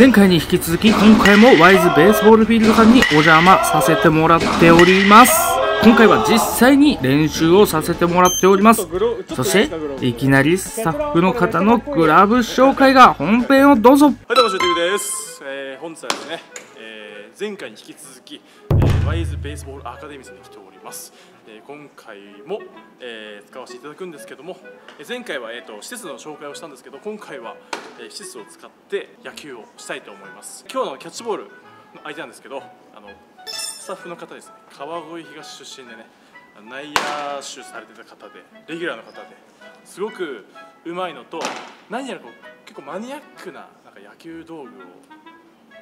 前回に引き続き今回もワイズベースボールフィールド館にお邪魔させてもらっております。今回は実際に練習をさせてもらっております。そしていきなりスタッフの方のグラブ紹介が本編をどうぞ。はいどうもシューティングです、えー、本日はですね、えー、前回に引き続き、えー、ワイズベースボールアカデミーさんに来ております、えー、今回も、え、使わせていただくんですけどもえ前回は、えー、と施設の紹介をしたんですけど今回は、え、施設を使って野球をしたいと思います。今日のキャッチボールの相手なんですけどあのスタッフの方ですね。川越東出身でね内野手されてた方でレギュラーの方ですごくうまいのと何やらこう結構マニアックななんか野球道具を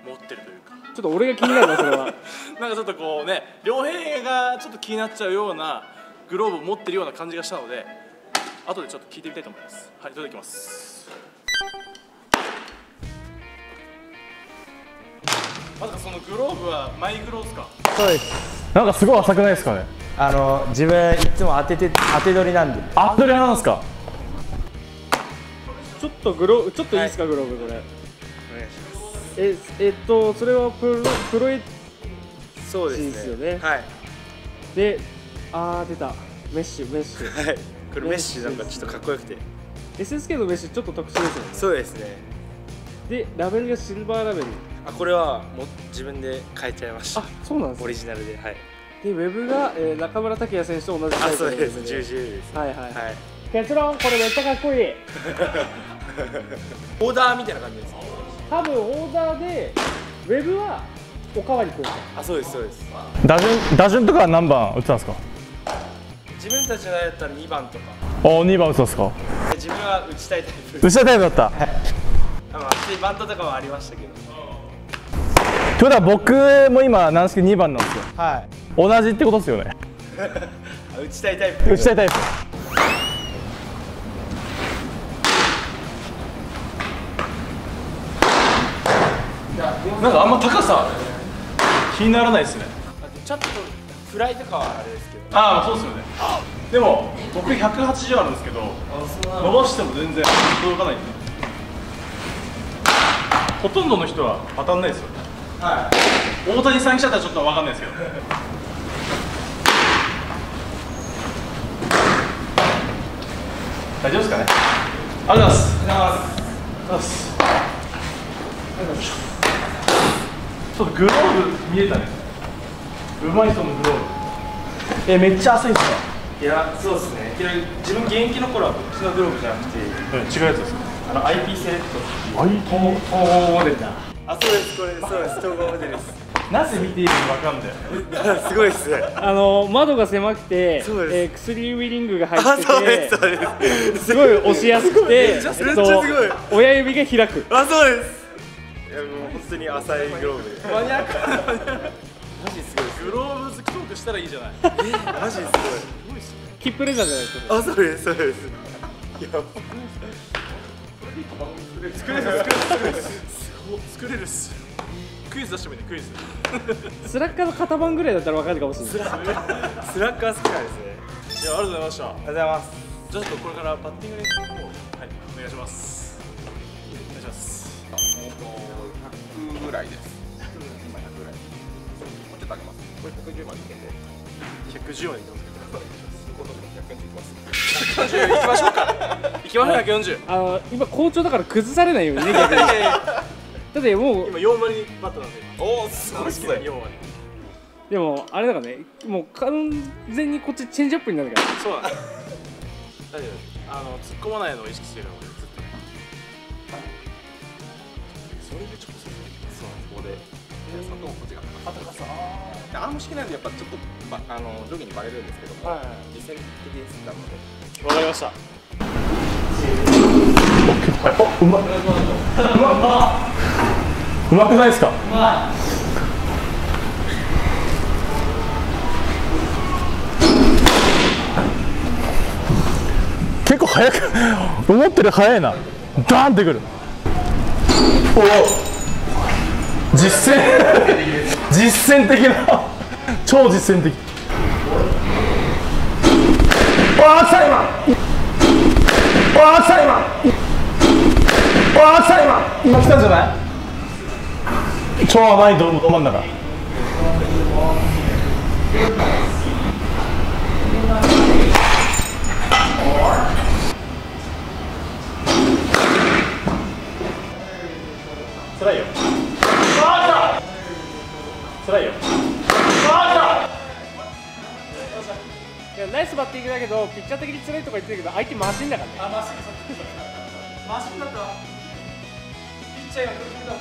持ってるというか。ちょっと俺が気になるなそれは。なんかちょっとこうね両平がちょっと気になっちゃうようなグローブを持ってるような感じがしたので後でちょっと聞いてみたいと思います。はいそれではいきます。まさかそのグローブはマイグローですか？そうです。なんかすごい浅くないですかね？あの自分いつも当てて当て取りなんで。あっとり派なんですか？ちょっとグロちょっといいですか、グローブこれええっとそれはプロプロエッそうですね。ですよね。はい。であー出た。メッシュメッシュ。はい。これメッシなんかちょっとかっこよくて。SSK のメッシュちょっと特殊ですよね。そうですね。でラベルがシルバーラベル。あこれはもう自分で変えちゃいました。あそうなんですね。オリジナルで。はい。でウェブが、えー、中村拓也選手と同じタイプあそうです。のウェブ十字です。はいはい、はい。結論これめっちゃかっこいい。オーダーみたいな感じです多分オーダーでウェブはおかわりくんですあそうですそうです。打順打順とかは何番打ってたんですか？自分たちのやったら2番とか。お2番打ってたんですか？自分は打ちたいタイプ。打ちたいタイプだった。あまあ普通にバントとかもありましたけど。ということは僕も今軟式2番なんですよ。はい。同じってことですよね。あ打ちたいタイプ。打ちたいタイプなんかあんま高さ気にならないですね。ちょっとフライとかはあれですけど。ああそうですよね。でも僕180あるんですけど伸ばしても全然届かない。んでほとんどの人は当たんないですよ。はい。大谷さん来ちゃったらちょっと分かんないですけど。大丈夫ですかね？ありがとうございます。ありがとうございますありがとうございますちょっとグローブ見えたね。うまい人のグローブ。えめっちゃ浅いんですか？いやそうですね。けど自分現役の頃はこっちのグローブじゃなくて。違うやつですか？あの IP セレクトアイトー。統合モデルだ。あそうですこれそうです。統合モデルです。なぜ見ていいのか分かんない。すごいですね。あの窓が狭くて、そうです。えー薬ウィリングが入あってそうですてそうです。すごい押しやすくてめっちゃすごい。親指が開く。あそうですいやもう本当に浅いグローブで。マニアックマジすごいグローブ好きトークしたらいいじゃない。マジすキップレザーじゃないですか。ごいあそうですそうです。いや作れる作れる作れる作れる。っすクイズ出してもいいねクイズ。スラッガーの型番ぐらいだったら分かるかもしれない。スラッガー好きなんですね。いやありがとうございました。ありがとうございます。じゃあちょっとこれからバッティング練習の方をはいお願いします。お願いします100ぐらいです。今100ぐらい。もうちょっと上げます。これ110までいけて。110までいきます今度140いきます。140いきましょうかいきましょう140あの今好調だから崩されないようにね逆に だってもう今4割バットなんでおお、すごいっすね。4割でもあれだからねもう完全にこっちチェンジアップになるからそうなんです大丈夫あの突っ込まないのを意識してるのれでちょっとそうここで。皆さっちが高さ。でアーム式なんでやっぱちょっとばあの上下にバレるんですけども、実践的ですなので。わかりました。うまくないですか？結構速く思ってる速いな。ダーンってくるお実践。実践的な。超実践的。わあ来た今わあ来た今わあ来た今今来たんじゃない？超甘いどど真ん中。辛いよ。辛いよ。いやナイスバッティングだけどピッチャー的に強いとか言ってるけど相手マシンだからね。あマシンマシンだったピッチャーが苦しんだ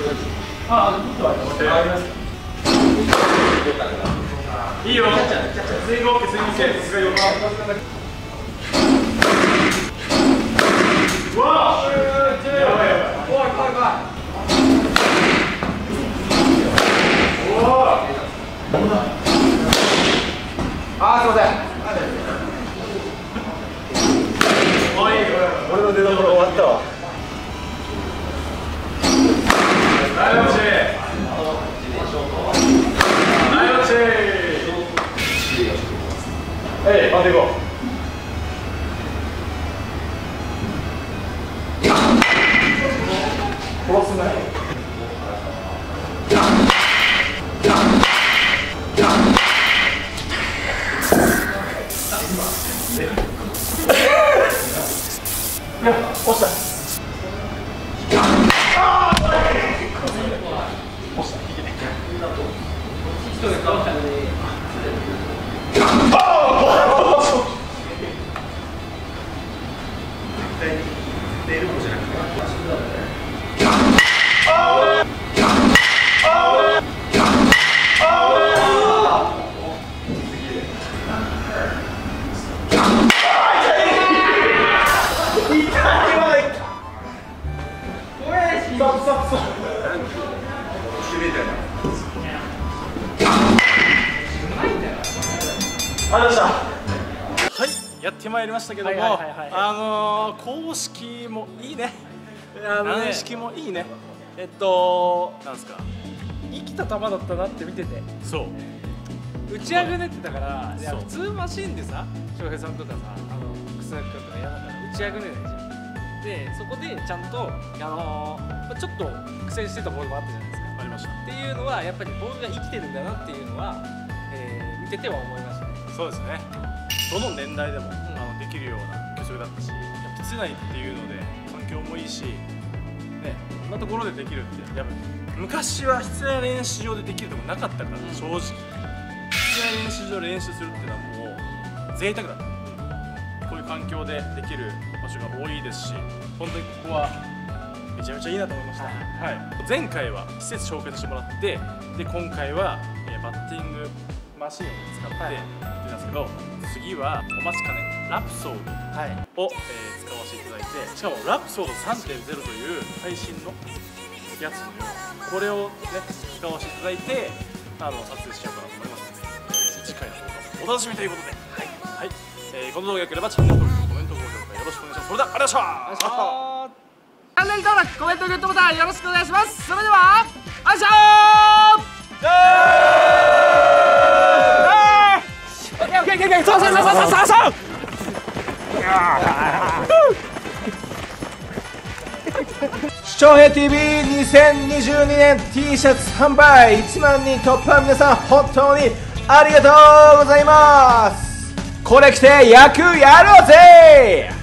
といいよ。スイングオッケースイングオッケーさすがようわやばいやばいおい怖い怖い俺えい、パンでいこう殺すなよはい、やってまいりましたけども、あのー、公式もいいね。軟式もいいね。えっと、なんですか。生きた球だったなって見ててそう。打ち上げねってたからいや普通マシンでさ翔平さんとかさあの楠木君とか山田打ち上げねないじゃんでそこでちゃんとあのまあちょっと苦戦してたボールもあったじゃないですかありました。っていうのはやっぱりボールが生きてるんだなっていうのは、えー見てては思いましたねそうですね。どの年代でも、あのできるような巨職だったし、やっぱ室内っていうので環境もいいし、ね、こんなところでできるって、やっぱ昔は室内練習場でできるとこなかったから、正直。室内練習場で練習するっていうのはもう贅沢だった。こういう環境でできる場所が多いですし、本当にここはめちゃめちゃいいなと思いました。はい。前回は施設紹介してもらって、で今回は、えーバッティングマシンを使ってやってたんですけど、次はお待ちかねラプソードはい。を、えー使わせていただいて、しかもラプソード3.0という最新のやつこれをね使わせていただいてあの撮影しようかなと思いますので、次回の動画もお楽しみということで、はい、はい。えーこの動画が良ければチャンネル登録、コメント、高評価よろしくお願いします。それではありがとうございました。チャンネル登録コメントグッドボタンよろしくお願いします。それではあいしょ翔平 TV2022 年 T シャツ販売1万人突破皆さん本当にありがとうございますこれ着て役やろうぜ